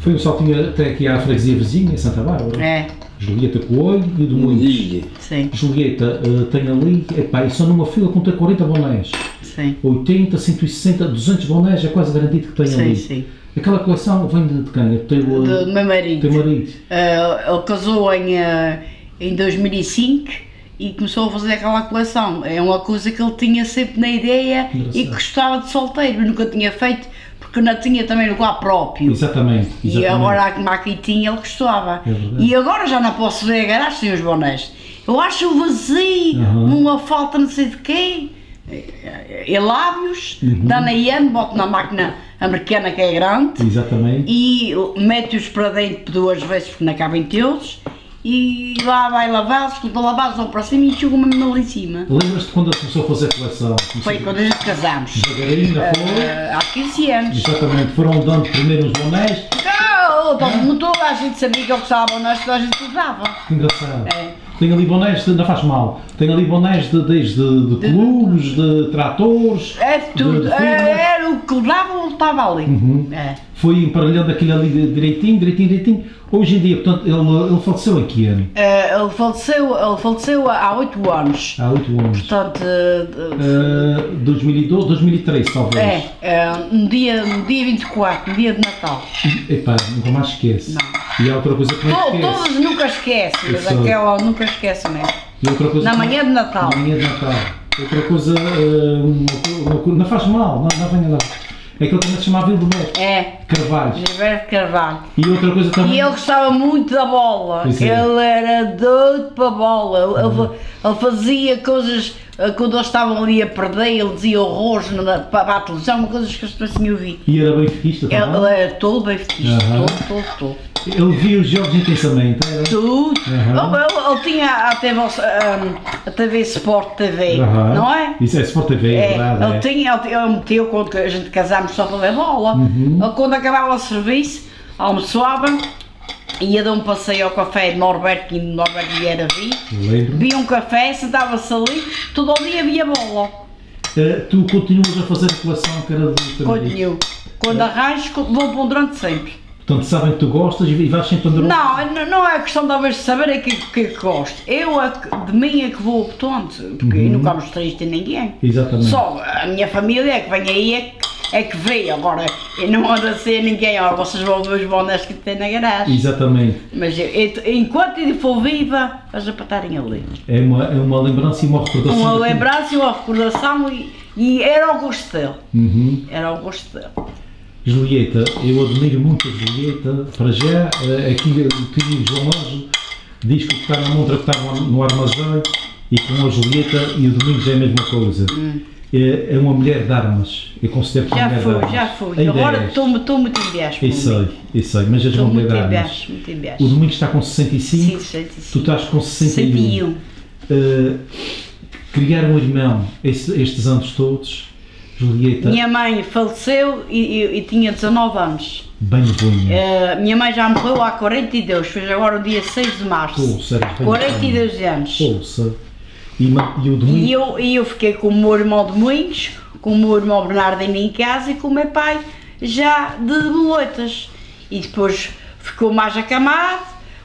Foi um saltinho até aqui à freguesia vizinha, em Santa Bárbara. É, Julieta Coelho e do Moinhos. Dia. sim, Julieta eh, tem ali, epá, e só numa fila contei 40 bonés. sim. 80, 160, 200 bonés, é quase garantido que tem Sim, ali. sim. Aquela coleção vem de, de quem? É teu, Do meu marido. teu marido. Eh, ele casou em, eh, em 2005 e começou a fazer aquela coleção. É uma coisa que ele tinha sempre na ideia e que gostava de solteiro, nunca tinha feito porque não tinha também lugar próprio. Exatamente. E exatamente. agora como aqui tinha, ele gostava. É e agora já não posso ver a garagem sem os bonés. Eu acho vazio, Aham. uma falta não sei de quê. E lábios, Uhum. dá na iene, boto na máquina americana que é grande Exatamente. e mete-os para dentro duas vezes porque não cabem todos e lá vai lavá-los, quando lavados vão para cima e enxugam mesmo ali em cima. Lembras-te quando começou a fazer a coleção? Foi quando a gente casámos, Devagarinho, não foi? eh, há 15 anos. Exatamente. Foram dando primeiro uns bonés. Ah, todo mundo, toda a gente sabia que eu gostava, nós toda a gente usava. Que engraçado. É. Tem ali bonés, de, não faz mal. Tem ali bonés de, desde de, clubes, de tratores. É tudo, de é, que dava, estava ali. Uhum. É. Foi emparelhando aquilo ali direitinho, direitinho, direitinho. Hoje em dia, portanto, ele, ele faleceu que ano? Eh, ele, faleceu, ele faleceu há 8 anos. Há 8 anos. Portanto, eh, Uh, 2012, 2013 talvez. é, é, um dia, um dia 24, um dia de Natal. Epá, nunca mais esquece. Não. E há outra coisa que não esquece. Todos nunca esquecem, mas aquela nunca esquece mesmo. E outra coisa Na manhã de Natal. Na manhã de Natal. Outra coisa, uh, não faz mal, não, não venha lá. É que ele também se chamava Vildomero. É, Carvalho. Gilberto Carvalho. E outra coisa também. E ele gostava muito da bola. É. Ele era doido para a bola. Ele, ele- ele fazia coisas. Eh, Quando eles estavam ali a perder, ele dizia horrores na- para, a televisão, coisas que as pessoas tinham ouvido. E era benfiquista também. ele era todo bem Aham. todo, todo, todo. Ele via os jogos intensamente. Era. Tudo. Aham. Ele, ele- tinha a TV, um, a TV Sport TV, Aham. não é? Isso é Sport TV, é, É, verdade. ele é. tinha, ele, ele meteu quando a gente casámos só para ver bola. Uhum. Ele, quando acabava o serviço, almoçava, ia dar um passeio ao café de Norberto, que Norberto Vieira vi, bebia um café, sentava-se ali, todo o dia via bola. Uh, tu continuas a fazer a coleção que era do. Continuo. Quando arranjo, vou ponderando sempre. Portanto, sabem que tu gostas e vais sempre Não, não é questão talvez de saber o que, que, que gosto. Eu, é que- de mim é que vou optando, porque eu nunca mostrei isto a ninguém. Exatamente. Só a minha família é que vem aí é que, é que vê. Agora, eu não ando a ser ninguém, ó, vocês vão ver os bonés que tem na garagem. Exatamente. Mas eu- eu- enquanto eu for viva, eles para estarem ali. É uma, é uma lembrança e uma recordação. Uma lembrança e uma recordação e, e era o gosto dele. Uhum. Era o gosto dele. Julieta, eu admiro muito a Julieta. Para já, eh, aqui o tio João Anjo diz que está na montra que está no armazém e com a Julieta e o Domingos é a mesma coisa. É, é uma mulher de armas. Eu considero que é uma Já mulher fui, de armas. já fui. Ainda Agora és. estou muito viagem. Eu sei, eu sei, mas és uma mulher muito de armas. viagem, muito em O. Domingos está com 65, Sim, sim, sim. tu estás com 61. 61. Eh, criar um irmão esse- estes anos todos, Julieta, Minha mãe faleceu e, e- e tinha 19 anos. bem bonha. Eh, minha mãe já morreu há 42, fez agora o dia 6 de março. Ouça, eras bem 42 anos. Ouça. E, e o Domingos. E eu, e eu fiquei com o meu irmão de Moinhos, com o meu irmão Bernardino em casa e com o meu pai já de boletas. E depois ficou mais acamado,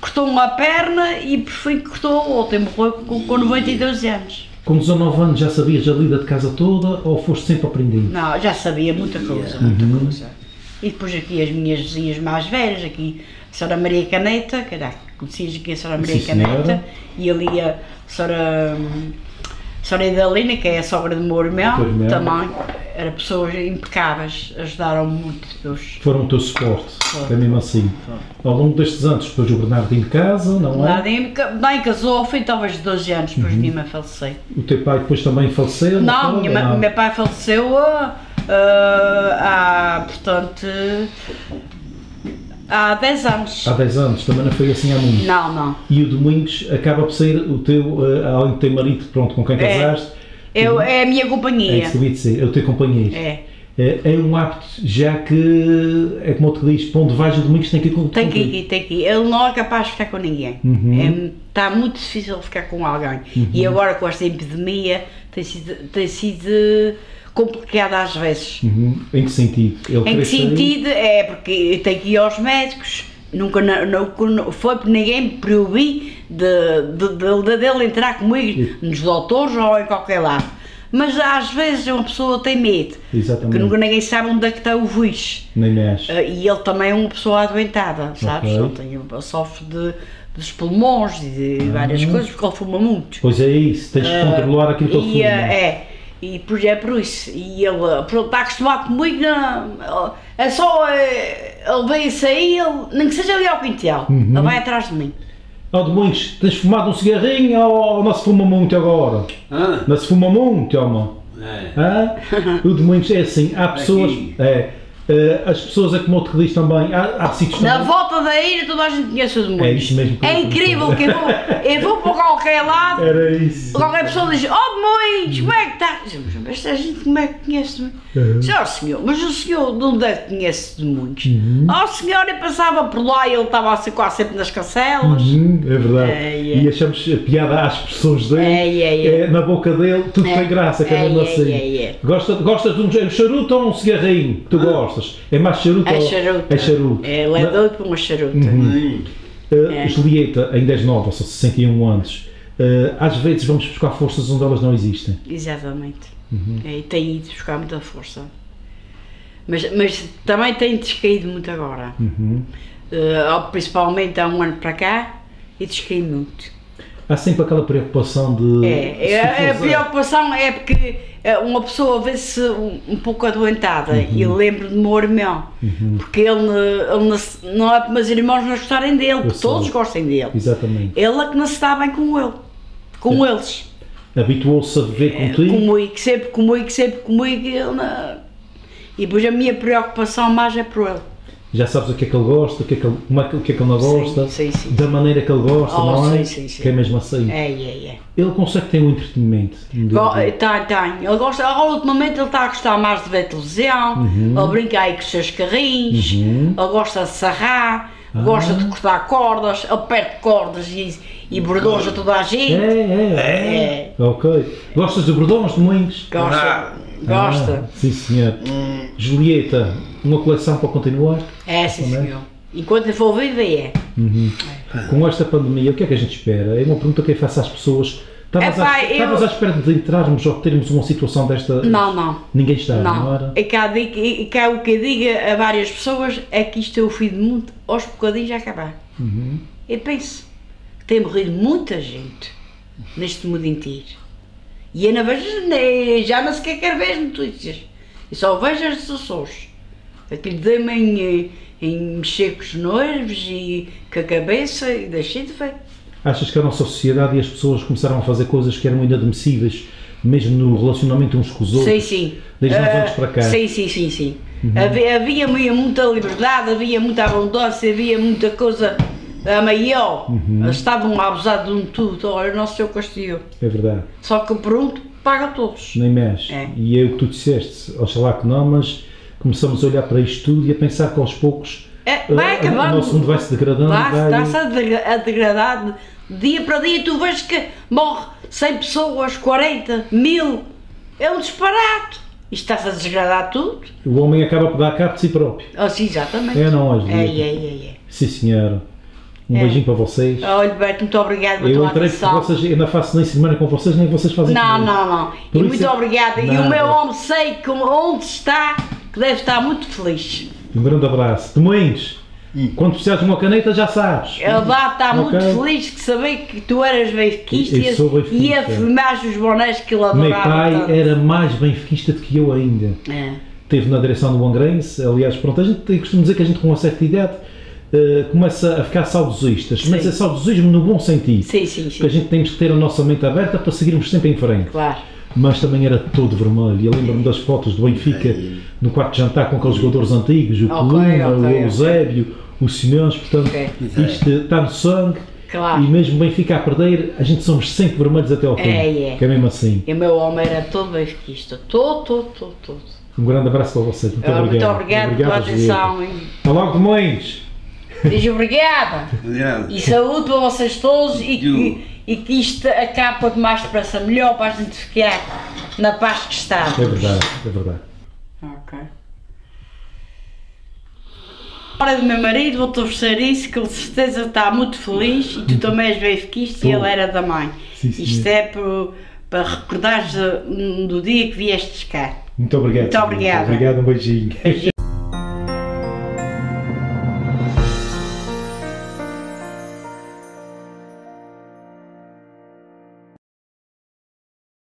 cortou uma perna e por fim cortou a outra e morreu com, com 92 anos. Com 19 anos já sabias a lida de casa toda ou foste sempre aprendendo? Não, já sabia muita coisa, muita coisa. E depois aqui as minhas vizinhas mais velhas, aqui a Sra. Maria Caneta, que era, conhecias aqui a Sra. Maria Sim, senhora. Caneta, e ali a Sra. Sra. Idalina, que é a sogra Teu irmão. também, eram pessoas impecáveis, ajudaram muito. Deus. Foram o teu suporte, Foi. é mesmo assim. Ao longo destes anos, depois o Bernardinho de casa, não é? Nadinho nem casou, foi talvez 12 anos depois Uhum. de mim falecer. O teu pai depois também faleceu? Não, foi? minha, Não. meu pai faleceu ah, há, portanto, há 10 anos. Há 10 anos, também não foi assim há muito. Não, não. E o Domingos acaba por ser o teu, eh, além do teu marido, pronto, com quem É. casaste, Eu, é a minha é companhia. isso que eu ia dizer, é o teu companheiro. É. É, é um hábito, já que, é como tu diz, para onde vais o Domingos tem que ir com Tem que ir, tem que ir. Ele não é capaz de ficar com ninguém. Uhum. Está muito difícil ficar com alguém. E agora com esta epidemia tem sido, tem sido complicada às vezes. Uhum. Em que sentido? Ele Em que cresce aí? sentido? É porque tenho que ir aos médicos, nunca não, não- foi por ninguém me proibir de, de, de- de- dele entrar comigo nos doutores ou em qualquer lado. Mas às vezes uma pessoa tem medo, porque Exatamente. nunca ninguém sabe onde é que está o vírus. Nem mexe. Ah, E ele também é uma pessoa adoentada, sabes? Ok. Ele tem, sofre de, dos pulmões e de várias Uhum. coisas, porque ele fuma muito. Pois é isso, tens de controlar aquilo que ele fuma. ah, é, e por, é por isso. E ele ah, pronto, está acostumado comigo, não, é só. eh, Ele vem sair, ele, nem que seja ali ao quintal, Uhum. ele vai atrás de mim. Ó Domingos, tens fumado um cigarrinho ou não se fuma muito agora? Ah, Não se fuma muito, homem? é. Hã? O Domingos é assim, há pessoas. Aqui. É, eh, as pessoas é como o te diz também, há, há sítios Na também. volta da ilha toda a gente conhece o demônio. É isso mesmo que É incrível que eu vou, eu vou para qualquer lado Era isso. Qualquer pessoa diz, oh Demões, como é que está? Dizemos, Mas esta gente como é que conhece Demões? Uhum. Oh senhor, mas o senhor de onde é que conhece Demões? Uhum. Oh senhor, eu passava por lá e ele estava assim quase sempre nas cancelas. Uhum, é verdade. É, é. E achamos a piada às expressões dele, É, é, é. na boca dele, tudo É. tem graça, que é, É, é, assim. é, é. Gosta, gostas de um, um charuto ou um cigarrinho? Tu gostas? É mais charuto É ou charuto. É charuto. É, ele é Na- doido por uma charuta. Hum. Uh, É. Julieta, ainda és nova, só 61 anos. Uh, às vezes vamos buscar forças onde elas não existem. Exatamente. Uhum. É, e tem ido buscar muita força. Mas, mas também tem descaído muito agora. Uhum. Uh, principalmente há um ano para cá e descaí muito. Há sempre aquela preocupação de. É, se é, tu a fores- preocupação é porque é, uma pessoa vê-se um, um pouco adoentada e eu lembro do meu irmão, porque ele, ele não é para meus irmãos não gostarem dele, porque todos gostem dele. Exatamente. Ele é que não se dá bem com ele, com eles. Habituou-se a viver É, contigo. comigo, sempre comigo, sempre comigo. Ele não... E depois a minha preocupação mais é por ele. Já sabes o que é que ele gosta, o que é que ele, é que- o que é que ele não Sim, gosta, sim, sim. da maneira que ele gosta, Oh, não é? sim, sim, sim. Que é mesmo assim. É, é, é. Ele consegue ter um entretenimento. dia. Tem, tem. Ele gosta, agora ultimamente ele está a gostar mais de ver televisão, ele brinca aí com os seus carrinhos, Uhum. ele gosta de sarrar, Ah. gosta de cortar cordas, ele perde cordas e, e bordões a toda a gente. É, é, é. Ok. Gostas de bordões, de moinhos? Gosta, Ah. gosta. Ah, sim, senhor. Hum. Julieta, uma coleção para continuar? É, sim, Também. senhor. Enquanto for viva, é. Com esta pandemia, o que é que a gente espera? É uma pergunta que eu faço às pessoas. Estavas, Epá, à, eu- estavas à espera de entrarmos ou termos uma situação desta? Não, não. Ninguém está, não, Não, era? é e há o que eu diga a várias pessoas é que isto é o fim do mundo, aos bocadinhos a acabar. Uhum. Eu penso que tem morrido muita gente neste mundo inteiro. E eu não vejo, já não sequer quero ver as notícias. Eu só vejo as pessoas. Aquilo deu-me em, em mexer com os nervos e com a cabeça e deixei de ver. Achas que a nossa sociedade e as pessoas começaram a fazer coisas que eram inadmissíveis, mesmo no relacionamento uns com os Sim, outros? sim. Desde uns Ah, anos para cá. Uhum. Sim, sim, sim, sim. Havia, havia muita, liberdade, havia muita abundância, havia muita coisa a maior. Uhum. Estavam a abusar de um tudo. Olha, o nosso Senhor castigou. É verdade. Só que pronto, paga todos. Nem mexe. É. E é o que tu disseste, oxalá que não, mas começamos a olhar para isto tudo e a pensar que aos poucos É, vai eh, acabando. o nosso mundo vai se degradando. Vai- vai- Está-se a degra- a degradar de dia para dia. Tu vês que morre 100 pessoas, 40, mil. É um disparate. Isto está-se a desgradar tudo. O homem acaba por dar cabo de si próprio. Oh, sim, exatamente. É, não é, É, é, é. Sim, senhora. Um É. beijinho para vocês. Olha, Beto, muito obrigado pela Eu tua atenção. vocês, eu não faço nem semana com vocês, nem vocês fazem Não, comigo. não, não. Por e muito é- obrigada. E o meu homem sei que onde está, que deve estar muito feliz. Um grande abraço. Domingos, quando precisares de uma caneta, já sabes. Ele lá está Ok. muito feliz de saber que tu eras benfiquista e a filmar os bonés que ele Meu adorava. pai tanto. era mais benfiquista do que eu ainda. É. Esteve na direção do Angrense, aliás, pronto, a gente eu costumo dizer que a gente com uma certa idade eh, começa a ficar saudosistas, mas Sim. é saudosismo no bom sentido. Sim, sim, Porque a sim. gente temos que ter a nossa mente aberta para seguirmos sempre em frente. Claro. Mas também era todo vermelho. Eu lembro-me das fotos do Benfica no quarto de jantar com aqueles jogadores antigos, o Coluna, ok, o. Eusébio, o Simões, portanto, Ok. isto está no sangue. Claro. E mesmo o Benfica a perder, a gente somos sempre vermelhos até ao fim. É, é. Que é mesmo assim. E o meu homem era todo benfiquista. Todo, todo, todo, todo. Um grande abraço para vocês. Muito Ah, obrigado. Muito obrigado pela Julieta. atenção. Até logo, Demões. Diz obrigada. Obrigado. E saúde para vocês todos e que, e que isto acabe quanto mais depressa melhor para a gente ficar na paz que está. É verdade, é verdade. Ok. Hora do meu marido, vou-te oferecer isso, que ele de certeza está muito feliz e tu também és benfiquista e Tô. ele era também. Sim, senhor. Isto é por- para recordares do dia que viestes cá. Muito obrigado. Muito obrigada. Obrigado, um beijinho.